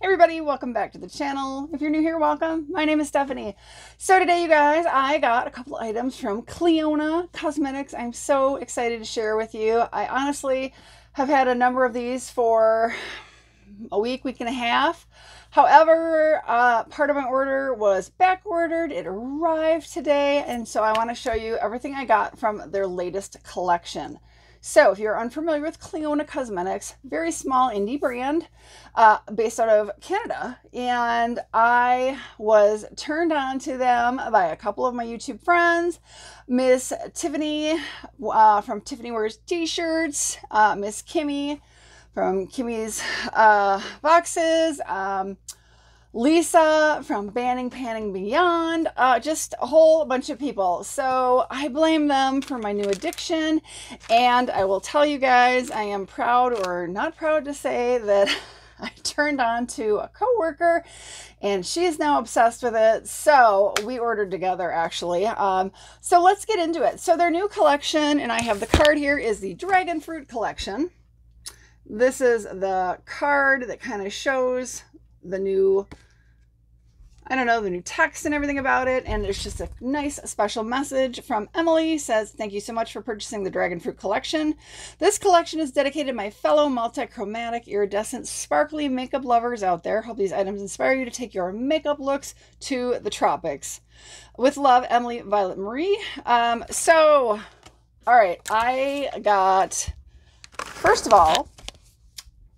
Hey everybody, welcome back to the channel. If you're new here, welcome. My name is Stephanie. So today, you guys, I got a couple items from Clionadh Cosmetics. I'm so excited to share with you. I honestly have had a number of these for a week, week and a half. However, uh, part of my order was back ordered. It arrived today, and so I want to show you everything I got from their latest collection. So if you're unfamiliar with Clionadh Cosmetics, very small indie brand uh, based out of Canada. And I was turned on to them by a couple of my YouTube friends, Miss Tiffany uh, from Tiffany Wears T-shirts, uh, Miss Kimmy from Kimmy's uh, Boxes, um, Lisa from Banning Panning Beyond, uh, just a whole bunch of people. So I blame them for my new addiction. And I will tell you guys, I am proud or not proud to say that I turned on to a coworker and she is now obsessed with it. So we ordered together actually. Um, so let's get into it. So their new collection, and I have the card here, is the Dragon Fruit Collection. This is the card that kind of shows the new I don't know, the new text and everything about it. And there's just a nice special message from Emily says, thank you so much for purchasing the Dragon Fruit collection. This collection is dedicated my fellow multi-chromatic, iridescent, sparkly makeup lovers out there. Hope these items inspire you to take your makeup looks to the tropics. With love, Emily Violet Marie. Um, so, all right, I got, first of all,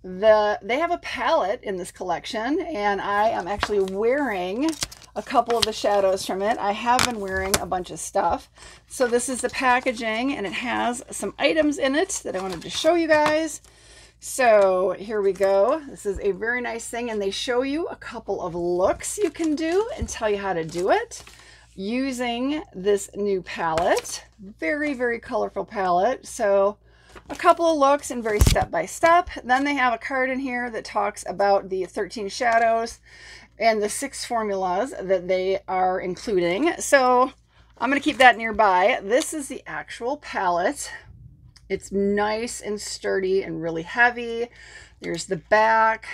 the they have a palette in this collection and I am actually wearing a couple of the shadows from it. I have been wearing a bunch of stuff. So this is the packaging and it has some items in it that I wanted to show you guys. So here we go. This is a very nice thing and they show you a couple of looks you can do and tell you how to do it using this new palette. Very, very colorful palette. So a couple of looks and very step by step. Then they have a card in here that talks about the 13 shadows and the six formulas that they are including. So I'm going to keep that nearby. This is the actual palette. It's nice and sturdy and really heavy. There's the back.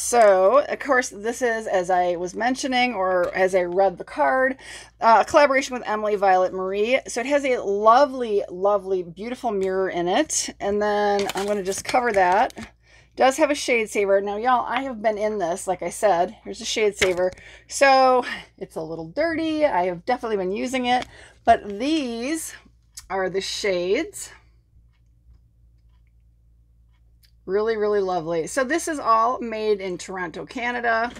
So, of course, this is, as I was mentioning, or as I read the card, uh, a collaboration with Emily Violet Marie. So it has a lovely, lovely, beautiful mirror in it. And then I'm going to just cover that. Does have a shade saver. Now, y'all, I have been in this, like I said. Here's a shade saver. So it's a little dirty. I have definitely been using it. But these are the shades. Really, really lovely. So this is all made in Toronto, Canada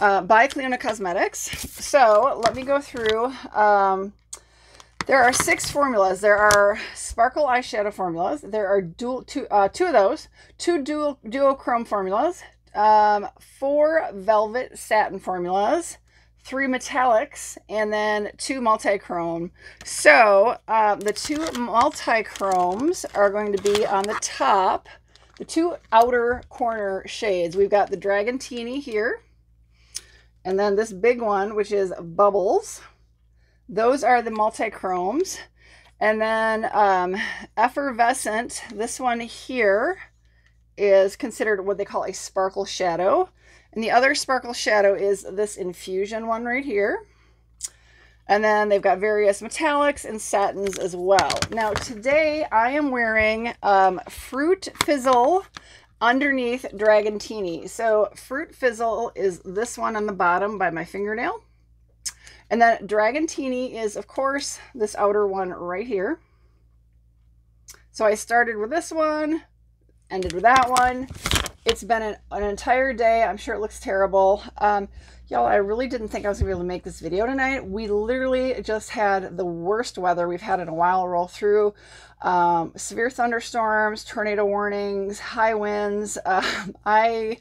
uh, by Clionadh Cosmetics. So let me go through. Um, there are six formulas. There are sparkle eyeshadow formulas. There are dual two, uh, two of those, two dual duochrome formulas, um, four velvet satin formulas, three metallics, and then two multi-chrome. So uh, the two multi-chromes are going to be on the top the two outer corner shades. We've got the Dragontini here, and then this big one, which is Bubbles. Those are the multi-chromes. And then um, Effervescent, this one here is considered what they call a sparkle shadow. And the other sparkle shadow is this infusion one right here. And then they've got various metallics and satins as well. Now today I am wearing um, Fruit Fizzle underneath Dragontini. So Fruit Fizzle is this one on the bottom by my fingernail. And then Dragontini is, of course, this outer one right here. So I started with this one, ended with that one. It's been an, an entire day. I'm sure it looks terrible. Um, Y'all, I really didn't think I was to be able to make this video tonight. We literally just had the worst weather we've had in a while roll through. Um, severe thunderstorms, tornado warnings, high winds. Uh, I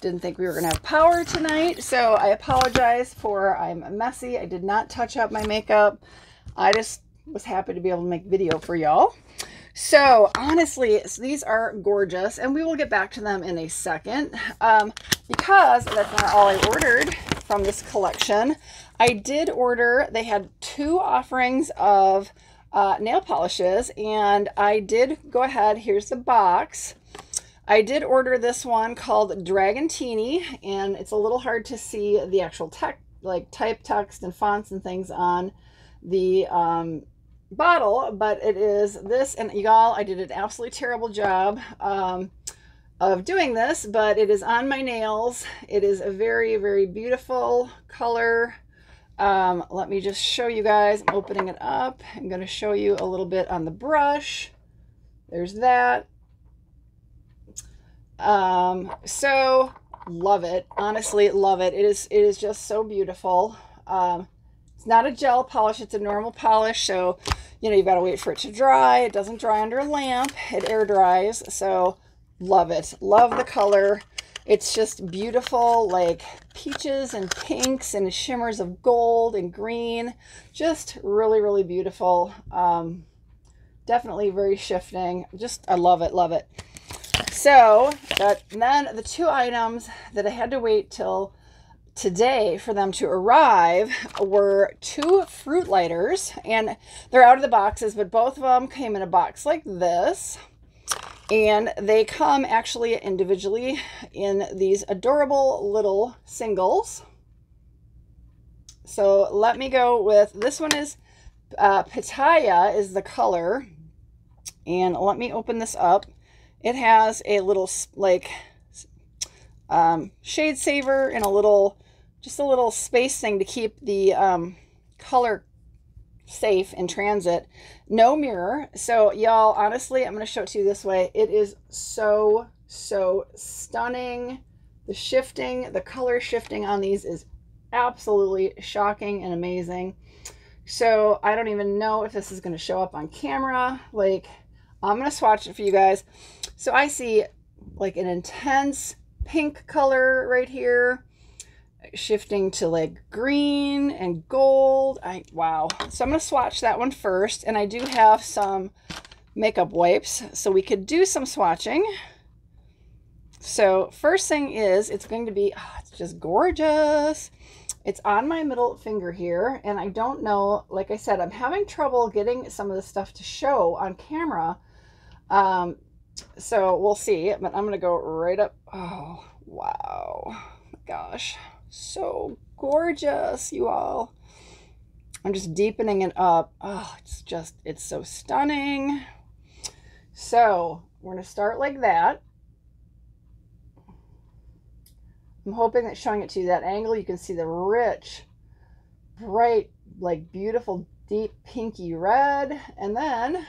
didn't think we were going to have power tonight, so I apologize for I'm messy. I did not touch up my makeup. I just was happy to be able to make video for y'all. So honestly, these are gorgeous and we will get back to them in a second um, because that's not all I ordered from this collection. I did order, they had two offerings of uh, nail polishes and I did go ahead, here's the box. I did order this one called Dragontini, and it's a little hard to see the actual tech, like type text and fonts and things on the um, bottle, but it is this, and y'all, I did an absolutely terrible job um, of doing this, but it is on my nails. It is a very, very beautiful color. Um, let me just show you guys. I'm opening it up. I'm going to show you a little bit on the brush. There's that. Um, so love it. Honestly, love it. It is, it is just so beautiful. Um, it's not a gel polish. It's a normal polish. So, you know, you've got to wait for it to dry. It doesn't dry under a lamp. It air dries. So love it. Love the color. It's just beautiful, like peaches and pinks and shimmers of gold and green. Just really, really beautiful. Um, definitely very shifting. Just, I love it, love it. So, but then the two items that I had to wait till today for them to arrive were two fruit lighters and they're out of the boxes but both of them came in a box like this and they come actually individually in these adorable little singles. So let me go with, this one is uh, Pitaya is the color. And let me open this up. It has a little like um, shade saver and a little, just a little space thing to keep the um, color safe in transit. No mirror. So y'all, honestly, I'm going to show it to you this way. It is so, so stunning. The shifting, the color shifting on these is absolutely shocking and amazing. So I don't even know if this is going to show up on camera. Like, I'm going to swatch it for you guys. So I see like an intense pink color right here shifting to like green and gold. I Wow. So I'm going to swatch that one first. And I do have some makeup wipes. So we could do some swatching. So first thing is it's going to be, oh, it's just gorgeous. It's on my middle finger here. And I don't know, like I said, I'm having trouble getting some of the stuff to show on camera. Um, so we'll see. But I'm going to go right up. Oh, wow. Gosh so gorgeous, you all. I'm just deepening it up. Oh, it's just, it's so stunning. So we're going to start like that. I'm hoping that showing it to you that angle, you can see the rich, bright, like beautiful, deep pinky red. And then,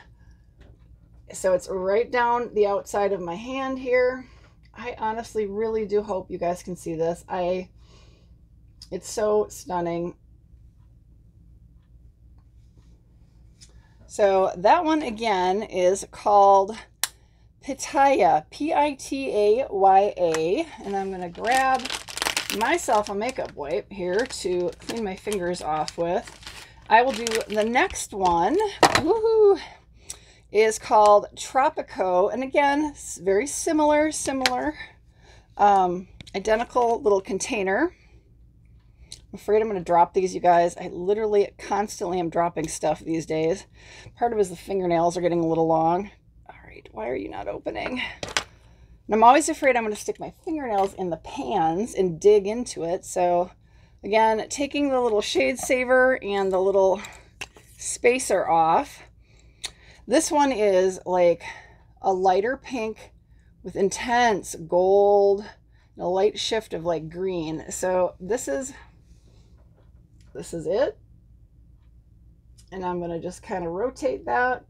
so it's right down the outside of my hand here. I honestly really do hope you guys can see this. I it's so stunning. So that one again is called Pitaya, P-I-T-A-Y-A. And I'm going to grab myself a makeup wipe here to clean my fingers off with. I will do the next one. Woohoo! Is called Tropico. And again, very similar, similar, um, identical little container afraid I'm going to drop these, you guys. I literally constantly am dropping stuff these days. Part of it is the fingernails are getting a little long. All right, why are you not opening? And I'm always afraid I'm going to stick my fingernails in the pans and dig into it. So again, taking the little shade saver and the little spacer off. This one is like a lighter pink with intense gold and a light shift of like green. So this is this is it. And I'm going to just kind of rotate that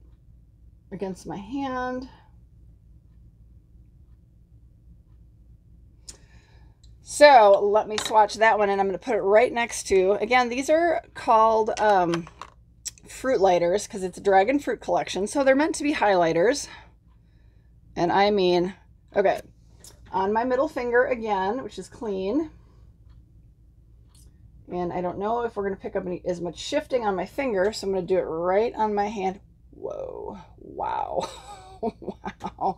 against my hand. So let me swatch that one and I'm going to put it right next to, again, these are called um, fruit lighters because it's a dragon fruit collection. So they're meant to be highlighters. And I mean, okay, on my middle finger again, which is clean. And I don't know if we're going to pick up any, as much shifting on my finger, so I'm going to do it right on my hand. Whoa. Wow. wow.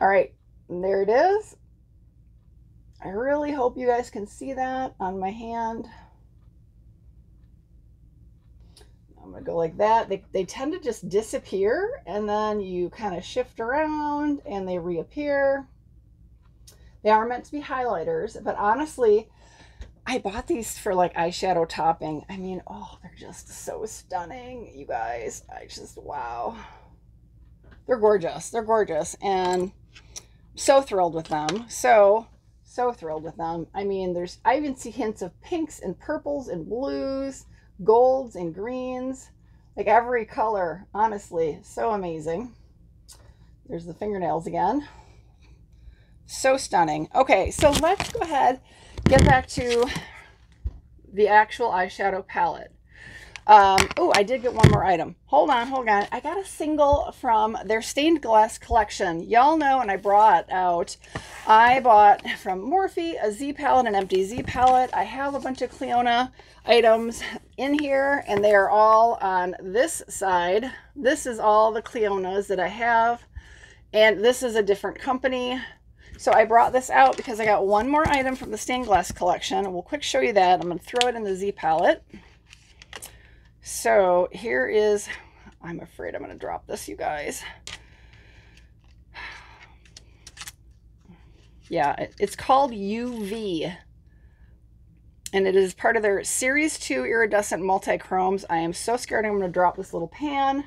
All right. there it is. I really hope you guys can see that on my hand. I'm to go like that. They, they tend to just disappear and then you kind of shift around and they reappear. They are meant to be highlighters, but honestly, I bought these for like eyeshadow topping. I mean, oh, they're just so stunning, you guys. I just, wow. They're gorgeous. They're gorgeous. And so thrilled with them. So, so thrilled with them. I mean, there's, I even see hints of pinks and purples and blues, golds and greens, like every color, honestly. So amazing. There's the fingernails again. So stunning. Okay, so let's go ahead, get back to the actual eyeshadow palette. Um, oh, I did get one more item. Hold on, hold on. I got a single from their stained glass collection. Y'all know, and I brought out, I bought from Morphe a Z palette, an empty Z palette. I have a bunch of Clionadh items in here, and they are all on this side. This is all the Clionadhs that I have, and this is a different company. So I brought this out because I got one more item from the stained glass collection. We'll quick show you that. I'm going to throw it in the Z palette. So here is, I'm afraid I'm going to drop this, you guys. Yeah, it's called UV. And it is part of their Series 2 Iridescent Multi-Chromes. I am so scared I'm going to drop this little pan.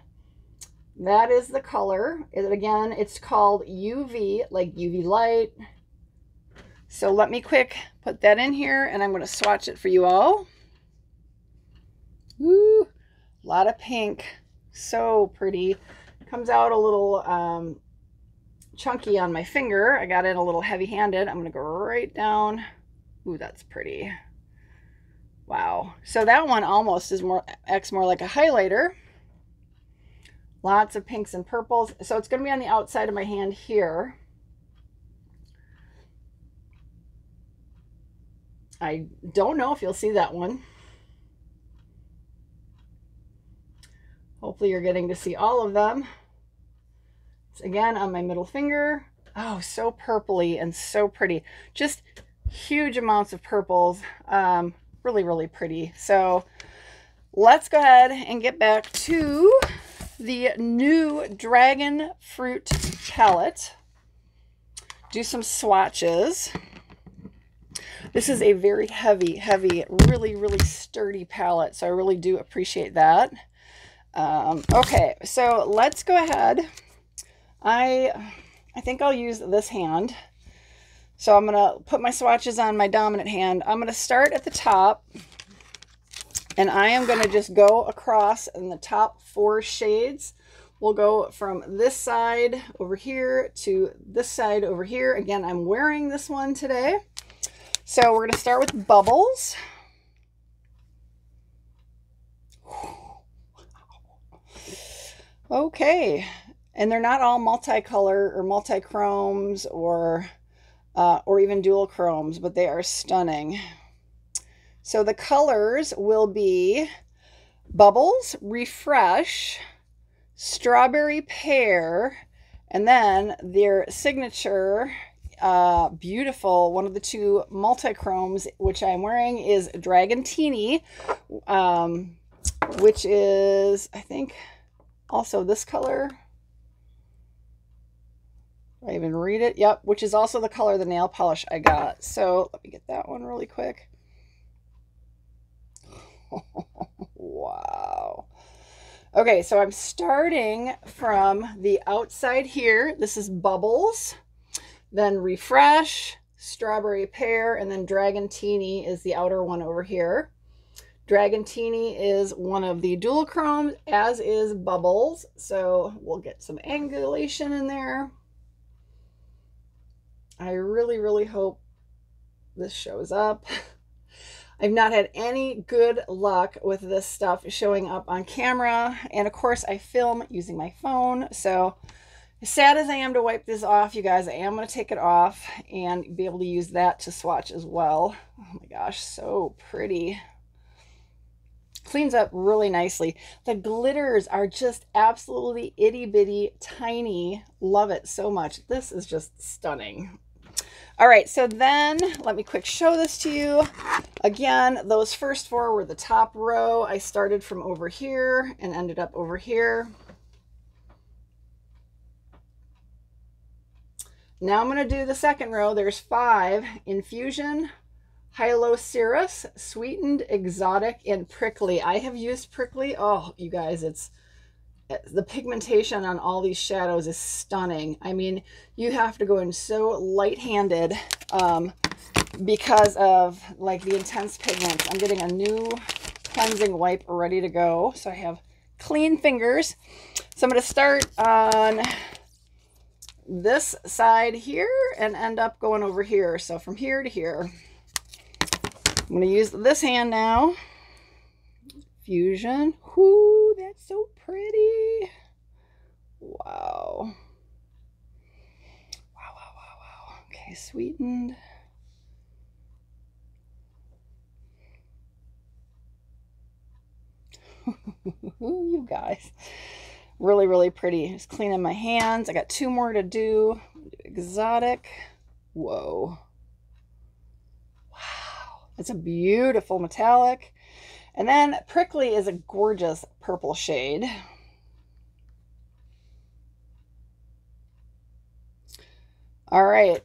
That is the color. It, again, it's called UV, like UV light. So let me quick put that in here, and I'm going to swatch it for you all. Woo! A lot of pink. So pretty. Comes out a little um, chunky on my finger. I got it a little heavy-handed. I'm going to go right down. Ooh, that's pretty. Wow. So that one almost is more acts more like a highlighter. Lots of pinks and purples. So it's going to be on the outside of my hand here. I don't know if you'll see that one. Hopefully you're getting to see all of them. It's again on my middle finger. Oh, so purpley and so pretty. Just huge amounts of purples. Um, really, really pretty. So let's go ahead and get back to the new Dragon Fruit palette. Do some swatches. This is a very heavy, heavy, really, really sturdy palette. So I really do appreciate that. Um, okay, so let's go ahead. I, I think I'll use this hand. So I'm going to put my swatches on my dominant hand. I'm going to start at the top. And I am going to just go across in the top four shades. We'll go from this side over here to this side over here. Again, I'm wearing this one today. So we're going to start with Bubbles. Okay, and they're not all multicolor or multi-chromes or, uh, or even dual chromes, but they are stunning. So the colors will be Bubbles, Refresh, Strawberry Pear, and then their signature uh, beautiful, one of the two multi-chromes, which I'm wearing is Dragontini, um, which is, I think, also this color. I even read it. Yep, which is also the color of the nail polish I got. So let me get that one really quick. Wow. Okay, so I'm starting from the outside here. This is Bubbles, then Refresh, Strawberry Pear, and then Dragontini is the outer one over here. Dragontini is one of the dual chromes, as is Bubbles. So we'll get some angulation in there. I really, really hope this shows up. I've not had any good luck with this stuff showing up on camera. And of course, I film using my phone. So as sad as I am to wipe this off, you guys, I am going to take it off and be able to use that to swatch as well. Oh my gosh, so pretty cleans up really nicely. The glitters are just absolutely itty bitty tiny. Love it so much. This is just stunning. All right, so then let me quick show this to you. Again, those first four were the top row. I started from over here and ended up over here. Now I'm going to do the second row. There's five infusion, Hylocereus, sweetened, exotic, and prickly. I have used prickly. Oh, you guys, it's the pigmentation on all these shadows is stunning. I mean, you have to go in so light-handed um, because of like the intense pigments. I'm getting a new cleansing wipe ready to go. So I have clean fingers. So I'm going to start on this side here and end up going over here. So from here to here. I'm going to use this hand now. Fusion. Whoo, that's so pretty. Wow. Wow, wow, wow, wow. Okay, sweetened. you guys. Really, really pretty. Just cleaning my hands. I got two more to do. Exotic. Whoa. Wow. That's a beautiful metallic. And then Prickly is a gorgeous purple shade. All right,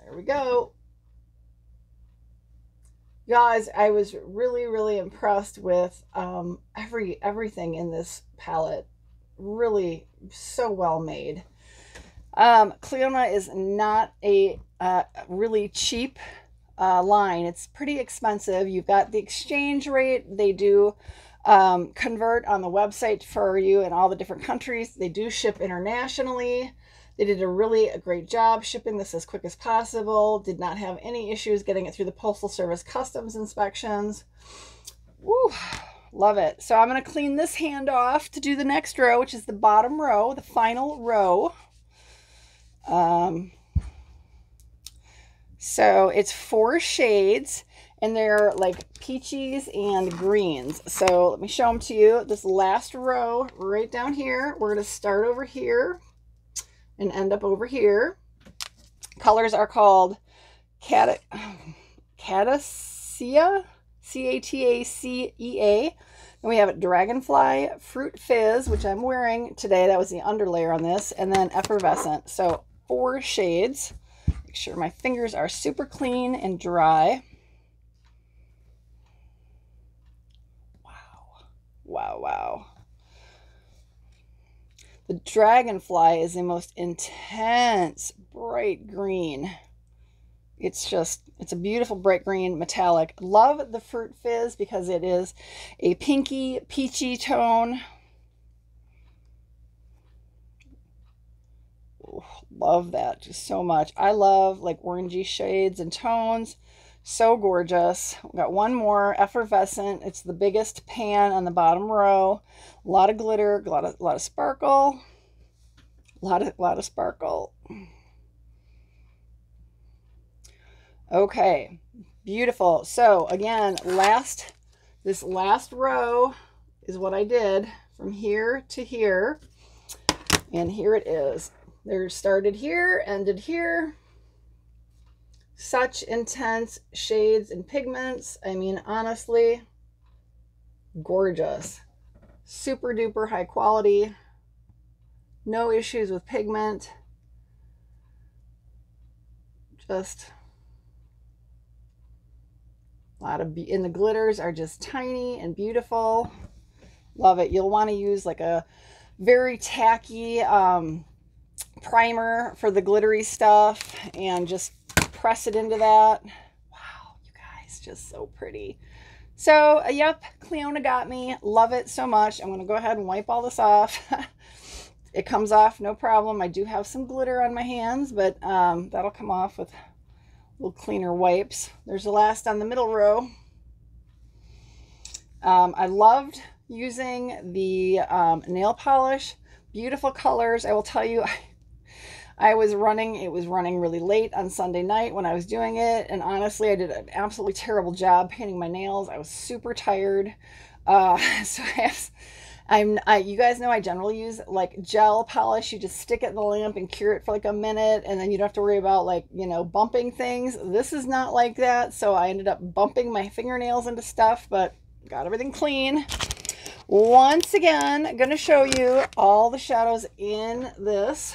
there we go. Guys, I was really, really impressed with um, every everything in this palette. Really so well made. Um, Clionadh is not a uh, really cheap uh, line. It's pretty expensive. You've got the exchange rate. They do um, convert on the website for you in all the different countries. They do ship internationally. They did a really a great job shipping this as quick as possible. Did not have any issues getting it through the Postal Service customs inspections. Woo, love it. So I'm going to clean this hand off to do the next row, which is the bottom row, the final row. Um, so it's four shades and they're like peaches and greens. So let me show them to you. This last row right down here, we're going to start over here and end up over here. Colors are called Cat Catacea. And we have a Dragonfly, Fruit Fizz, which I'm wearing today. That was the underlayer on this. And then Effervescent. So four shades. Make sure my fingers are super clean and dry. Wow. Wow, wow. The dragonfly is the most intense bright green. It's just, it's a beautiful bright green metallic. Love the fruit fizz because it is a pinky, peachy tone. Love that just so much. I love like orangey shades and tones. So gorgeous. We got one more effervescent. It's the biggest pan on the bottom row. A lot of glitter, a lot of, a lot of sparkle. A lot of, a lot of sparkle. Okay, beautiful. So again, last, this last row is what I did from here to here. And here it is. There started here, ended here. Such intense shades and pigments. I mean, honestly, gorgeous. Super duper high quality. No issues with pigment. Just a lot of, and the glitters are just tiny and beautiful. Love it. You'll want to use like a very tacky, um, primer for the glittery stuff and just press it into that. Wow, you guys, just so pretty. So, uh, yep, Clionadh got me. Love it so much. I'm going to go ahead and wipe all this off. it comes off, no problem. I do have some glitter on my hands, but um, that'll come off with little cleaner wipes. There's the last on the middle row. Um, I loved using the um, nail polish. Beautiful colors. I will tell you, I was running, it was running really late on Sunday night when I was doing it. And honestly, I did an absolutely terrible job painting my nails. I was super tired. Uh, so I have, I'm, I, you guys know I generally use like gel polish. You just stick it in the lamp and cure it for like a minute, and then you don't have to worry about like, you know, bumping things. This is not like that. So I ended up bumping my fingernails into stuff, but got everything clean. Once again, going to show you all the shadows in this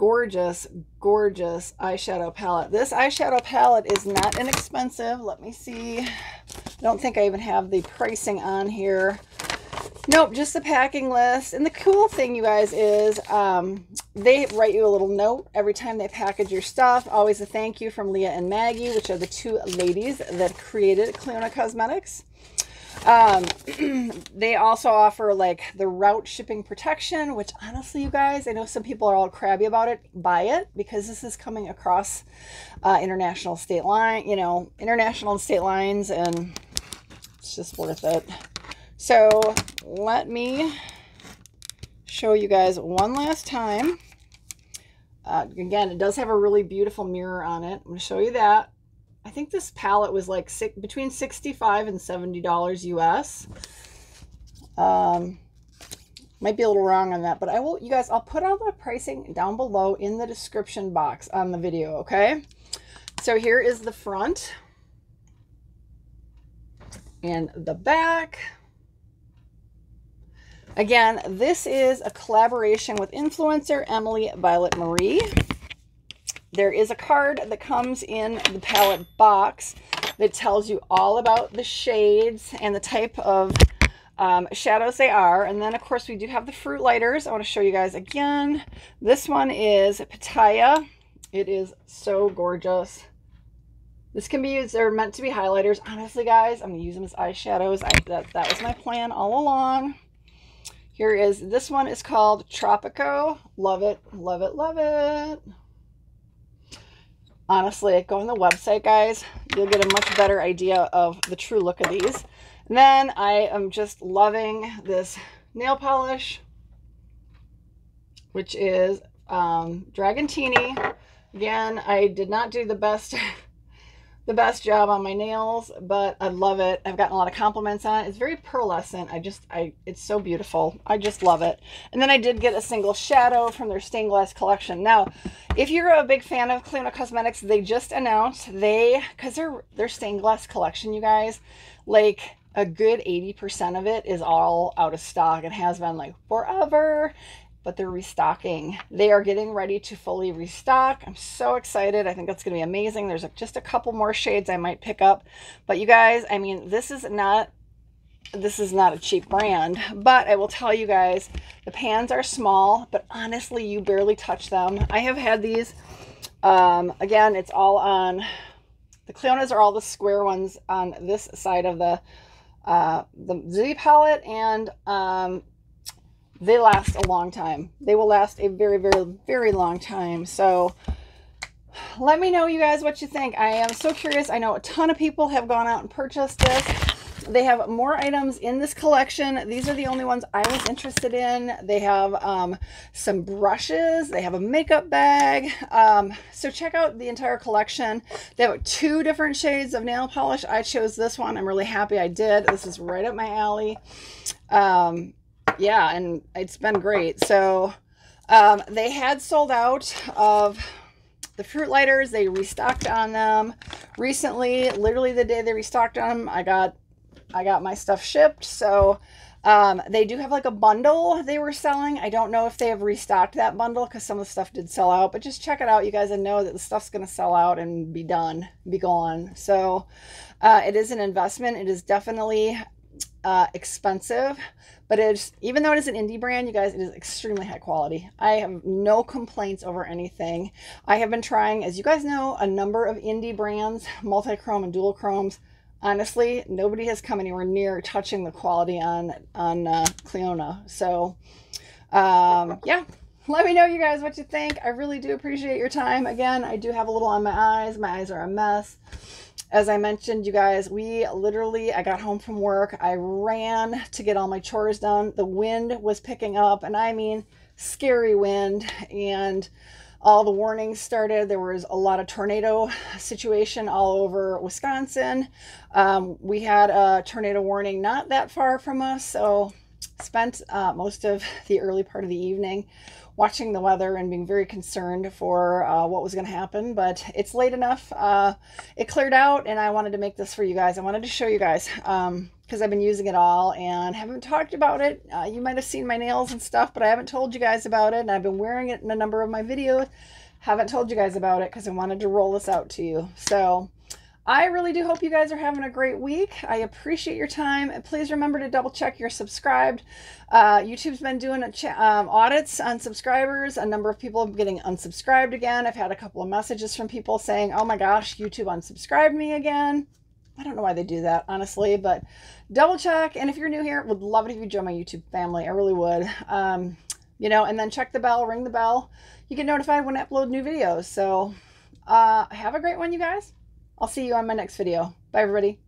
gorgeous, gorgeous eyeshadow palette. This eyeshadow palette is not inexpensive. Let me see. I don't think I even have the pricing on here. Nope, just the packing list. And the cool thing, you guys, is um, they write you a little note every time they package your stuff. Always a thank you from Leah and Maggie, which are the two ladies that created Clionadh Cosmetics. Um, they also offer like the route shipping protection, which honestly, you guys, I know some people are all crabby about it. Buy it because this is coming across uh, international state line, you know, international and state lines, and it's just worth it. So let me show you guys one last time. Uh, again, it does have a really beautiful mirror on it. I'm going to show you that. I think this palette was like six, between 65 and $70 US. Um, might be a little wrong on that, but I will, you guys, I'll put all the pricing down below in the description box on the video, okay? So here is the front and the back. Again, this is a collaboration with influencer Emily Violet Marie. There is a card that comes in the palette box that tells you all about the shades and the type of um, shadows they are. And then, of course, we do have the fruit lighters. I want to show you guys again. This one is Pitaya. It is so gorgeous. This can be used, they're meant to be highlighters. Honestly, guys, I'm going to use them as eyeshadows. I, that, that was my plan all along. Here is, this one is called Tropico. Love it, love it, love it honestly go on the website guys. You'll get a much better idea of the true look of these. And then I am just loving this nail polish which is um, Dragontini again I did not do the best the best job on my nails, but I love it. I've gotten a lot of compliments on it. It's very pearlescent. I just, I, it's so beautiful. I just love it. And then I did get a single shadow from their stained glass collection. Now, if you're a big fan of Clionadh Cosmetics, they just announced they, because they're, their stained glass collection, you guys, like a good 80% of it is all out of stock It has been like forever but they're restocking. They are getting ready to fully restock. I'm so excited. I think that's going to be amazing. There's just a couple more shades I might pick up. But you guys, I mean, this is not this is not a cheap brand, but I will tell you guys, the pans are small, but honestly, you barely touch them. I have had these, um, again, it's all on, the Clionadhs are all the square ones on this side of the, uh, the Z palette, and um, they last a long time. They will last a very, very, very long time. So let me know, you guys, what you think. I am so curious. I know a ton of people have gone out and purchased this. They have more items in this collection. These are the only ones I was interested in. They have um, some brushes. They have a makeup bag. Um, so check out the entire collection. They have two different shades of nail polish. I chose this one. I'm really happy I did. This is right up my alley. Um, yeah, and it's been great. So um, they had sold out of the fruit lighters. They restocked on them recently. Literally the day they restocked on them, I got I got my stuff shipped. So um, they do have like a bundle they were selling. I don't know if they have restocked that bundle because some of the stuff did sell out, but just check it out, you guys, and know that the stuff's going to sell out and be done, be gone. So uh, it is an investment. It is definitely uh, expensive, but it's even though it is an indie brand, you guys, it is extremely high quality. I have no complaints over anything. I have been trying, as you guys know, a number of indie brands, multi-chrome and dual chromes. Honestly, nobody has come anywhere near touching the quality on on uh, Clionadh. So, um, yeah, let me know, you guys, what you think. I really do appreciate your time. Again, I do have a little on my eyes. My eyes are a mess. As I mentioned, you guys, we literally, I got home from work. I ran to get all my chores done. The wind was picking up, and I mean, scary wind. And all the warnings started. There was a lot of tornado situation all over Wisconsin. Um, we had a tornado warning not that far from us, so spent uh, most of the early part of the evening watching the weather and being very concerned for uh, what was going to happen. But it's late enough. Uh, it cleared out, and I wanted to make this for you guys. I wanted to show you guys because um, I've been using it all and haven't talked about it. Uh, you might have seen my nails and stuff, but I haven't told you guys about it. And I've been wearing it in a number of my videos. Haven't told you guys about it because I wanted to roll this out to you. So I really do hope you guys are having a great week. I appreciate your time. Please remember to double check you're subscribed. Uh, YouTube's been doing um, audits on subscribers. A number of people are getting unsubscribed again. I've had a couple of messages from people saying, oh my gosh, YouTube unsubscribed me again. I don't know why they do that, honestly, but double check. And if you're new here, would love it if you join my YouTube family. I really would. Um, you know, and then check the bell, ring the bell. You get notified when I upload new videos. So uh, have a great one, you guys. I'll see you on my next video. Bye, everybody.